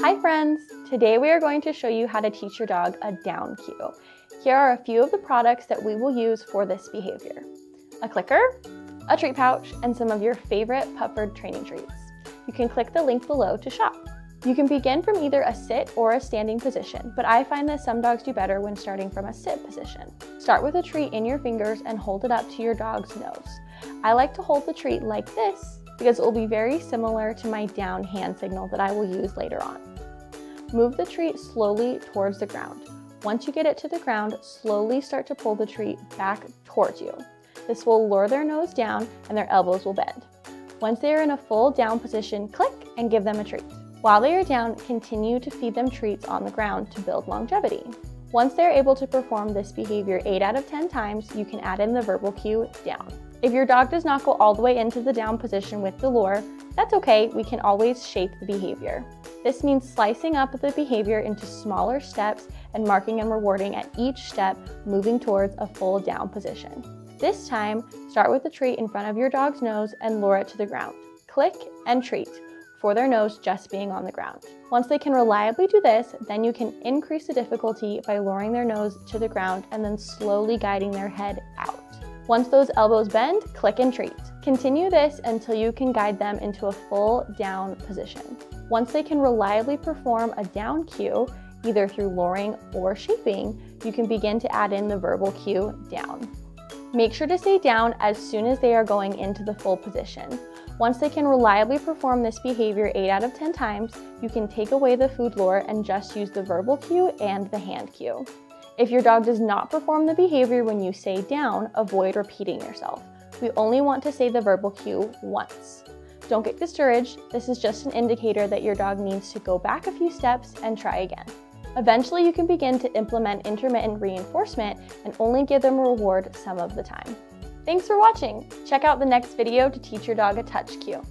Hi friends! Today we are going to show you how to teach your dog a down cue. Here are a few of the products that we will use for this behavior. A clicker, a treat pouch, and some of your favorite Pupford training treats. You can click the link below to shop. You can begin from either a sit or a standing position, but I find that some dogs do better when starting from a sit position. Start with a treat in your fingers and hold it up to your dog's nose. I like to hold the treat like this because it will be very similar to my down hand signal that I will use later on. Move the treat slowly towards the ground. Once you get it to the ground, slowly start to pull the treat back towards you. This will lure their nose down and their elbows will bend. Once they are in a full down position, click and give them a treat. While they are down, continue to feed them treats on the ground to build longevity. Once they're able to perform this behavior 8 out of 10 times, you can add in the verbal cue down. If your dog does not go all the way into the down position with the lure, that's okay, we can always shape the behavior. This means slicing up the behavior into smaller steps and marking and rewarding at each step, moving towards a full down position. This time, start with the treat in front of your dog's nose and lure it to the ground. Click and treat for their nose just being on the ground. Once they can reliably do this, then you can increase the difficulty by luring their nose to the ground and then slowly guiding their head out. Once those elbows bend, click and treat. Continue this until you can guide them into a full down position. Once they can reliably perform a down cue, either through luring or shaping, you can begin to add in the verbal cue down. Make sure to stay down as soon as they are going into the full position. Once they can reliably perform this behavior 8 out of 10 times, you can take away the food lure and just use the verbal cue and the hand cue. If your dog does not perform the behavior when you say down, avoid repeating yourself. We only want to say the verbal cue once. Don't get discouraged, this is just an indicator that your dog needs to go back a few steps and try again. Eventually, you can begin to implement intermittent reinforcement and only give them a reward some of the time. Thanks for watching! Check out the next video to teach your dog a touch cue.